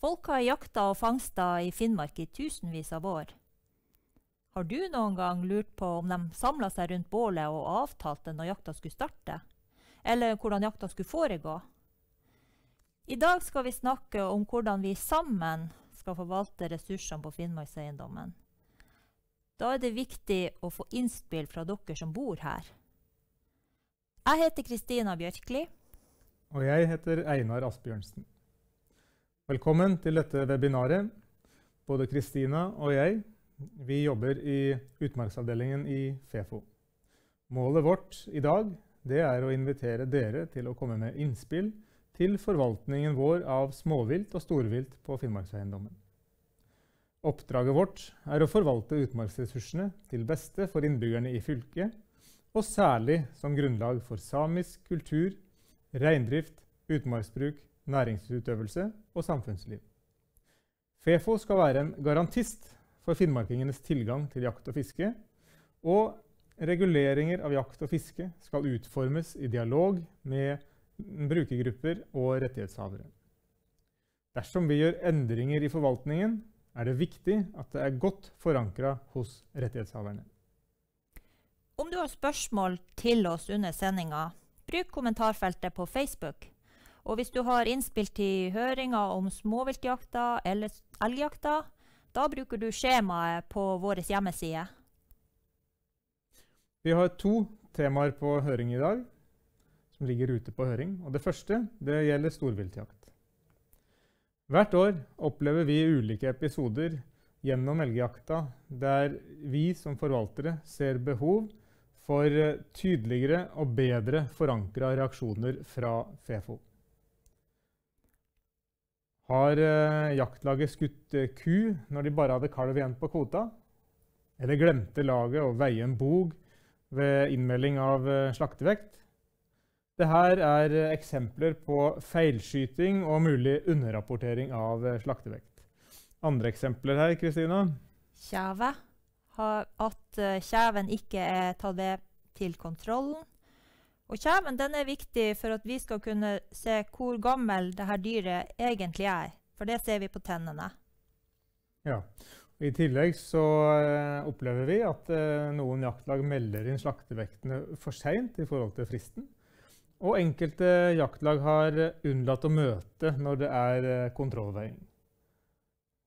Folk har jakta og fangsta i Finnmark i tusenvis av år. Har du noen gang lurt på om de samla seg rundt bålet og avtalte når jakta skulle starte? Eller hvordan jakta skulle foregå? I dag skal vi snakke om hvordan vi sammen skal forvalte ressursene på Finnmarkseiendommen. Da er det viktig å få innspill fra dere som bor her. Jeg heter Kristina Bjørkli. Og jeg heter Einar Asbjørnsen. Velkommen til dette webinaret. Både Kristina og jeg vi jobber i utmarksavdelingen i FEFO. Målet vårt i dag er å invitere dere til å komme med innspill til forvaltningen vår av småvilt og storvilt på Finnmarkseiendommen. Oppdraget vårt er å forvalte utmarksressursene til beste for innbyggerne i fylket, og særlig som grunnlag for samisk kultur, reindrift, utmarksbruk næringsutøvelse og samfunnsliv. FEFO skal være en garantist for finnmarkingenes tilgang til jakt og fiske, og reguleringer av jakt og fiske skal utformes i dialog med brukergrupper og rettighetshavere. Dersom vi gjør endringer i forvaltningen, er det viktig at det er godt forankra hos rettighetshaverne. Om du har spørsmål til oss under sendinga, bruk kommentarfeltet på Facebook. Og hvis du har innspill til høringer om småviltjakta eller elgjakta, da bruker du skjemaet på vår hjemmeside. Vi har to temaer på høring i dag som ligger ute på høring. Og det første det gjelder storviltjakt. Hvert år opplever vi ulike episoder gjennom elgjakta der vi som forvaltere ser behov for tydeligere og bedre forankra reaksjoner fra FEFO. Har eh, jaktlaget skutt eh, ku når de bare hadde kalv igjen på kvota? Eller glemte laget å veie en bog ved innmelding av eh, slaktevekt? Dette er eksempler på feilskyting og mulig underrapportering av slaktevekt. Andre eksempler her, Kristina? Kjeve. At kjeven ikke er tatt ved til kontrollen. Og Kjeven er viktig for at vi skal kunne se hvor gammel dette dyret egentlig er. For det ser vi på tennene. Ja. I tillegg så uh, opplever vi at uh, noen jaktlag melder inn slaktevektene for seint i forhold til fristen. Og enkelte jaktlag har unnlatt å møte når det er uh, kontrollveiing.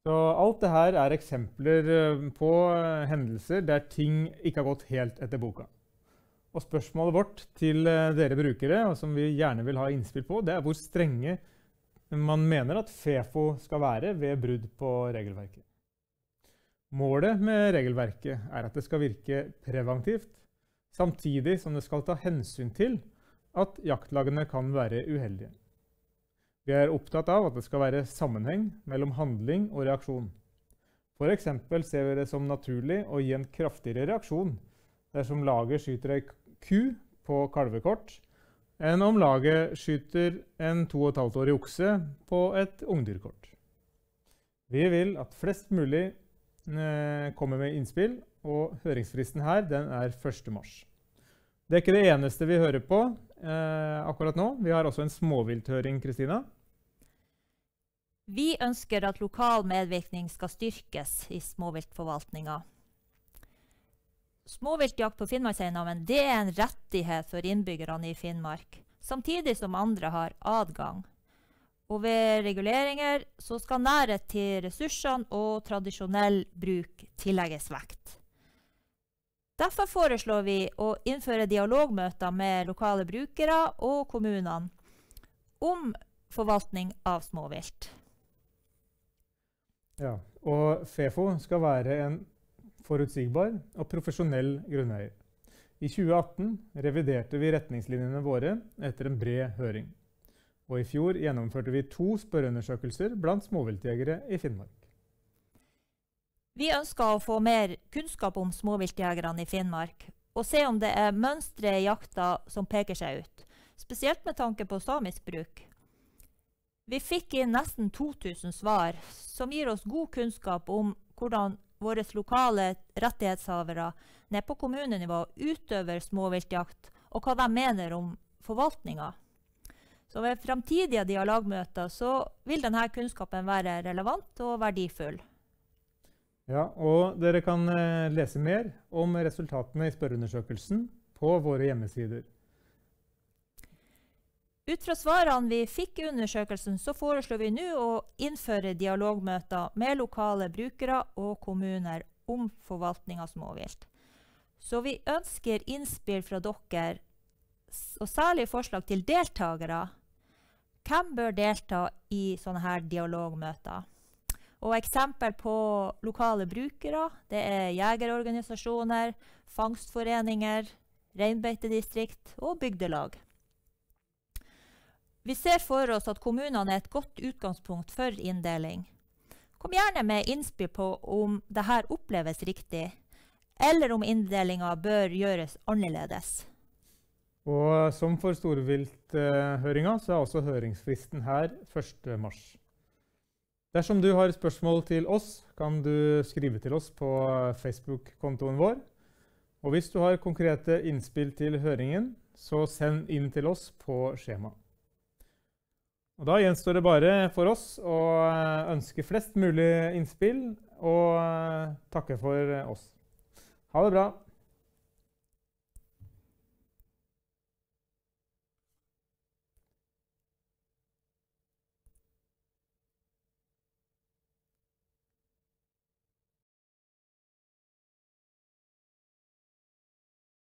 Så alt dette er eksempler på hendelser der ting ikke har gått helt etter boka. Og spørsmålet vårt til eh, dere brukere, og som vi gjerne vil ha innspill på, det er hvor strenge man mener at FEFO skal være ved brudd på regelverket. Målet med regelverket er at det skal virke preventivt, samtidig som det skal ta hensyn til at jaktlagene kan være uheldige. Vi er opptatt av at det skal være sammenheng mellom handling og reaksjon. F.eks. ser vi det som naturlig å gi en kraftigere reaksjon dersom laget skyter ei ku på kalvekort enn om laget skyter en 2,5-årig okse på et ungdyrkort. Vi vil at flest mulig eh, kommer med innspill, og høringsfristen her den er 1. mars. Det er ikke det eneste vi hører på eh, akkurat nå. Vi har også en småvilthøring. Kristina. Vi ønsker at lokal medvirkning skal styrkes i småviltforvaltninga. Småviltjakt på Finnmarkseiendommen er en rettighet for innbyggerne i Finnmark, samtidig som andre har adgang. Og ved reguleringer så skal nærhet til ressursene og tradisjonell bruk tillegges vekt. Derfor foreslår vi å innføre dialogmøter med lokale brukere og kommunene om forvaltning av småvilt. Ja, og FEFO skal være en forutsigbar og profesjonell grunneier. I 2018 reviderte vi retningslinjene våre etter en bred høring. Og i fjor gjennomførte vi to spørreundersøkelser blant småviltjegere i Finnmark. Vi ønsker å få mer kunnskap om småviltjegerne i Finnmark, og se om det er mønstre i jakta som peker seg ut, spesielt med tanke på samisk bruk. Vi fikk inn nesten 2000 svar, som gir oss god kunnskap om hvordan våre lokale rettighetshavere ned på kommunenivå utøver småviltjakt, og hva de mener om forvaltninga. Så ved framtidige dialogmøter så vil denne kunnskapen være relevant og verdifull. Ja, og dere kan eh, lese mer om resultatene i spørreundersøkelsen på våre hjemmesider. Ut fra svarene vi fikk i undersøkelsen, så foreslår vi nå å innføre dialogmøter med lokale brukere og kommuner om forvaltning av småvilt. Så vi ønsker innspill fra dere, og særlig forslag til deltakere. Hvem bør delta i sånne her dialogmøter? Og eksempel på lokale brukere det er jegerorganisasjoner, fangstforeninger, reinbeitedistrikt og bygdelag. Vi ser for oss at kommunene er et godt utgangspunkt for inndeling. Kom gjerne med innspill på om dette oppleves riktig, eller om inndelinga bør gjøres annerledes. Og som for storvilthøringa så er også høringsfristen her 1.3. Dersom du har spørsmål til oss, kan du skrive til oss på Facebook-kontoen vår. Og hvis du har konkrete innspill til høringen, så send inn til oss på skjema. Og Da gjenstår det bare for oss å eh, ønske flest mulig innspill og eh, takke for oss. Ha det bra.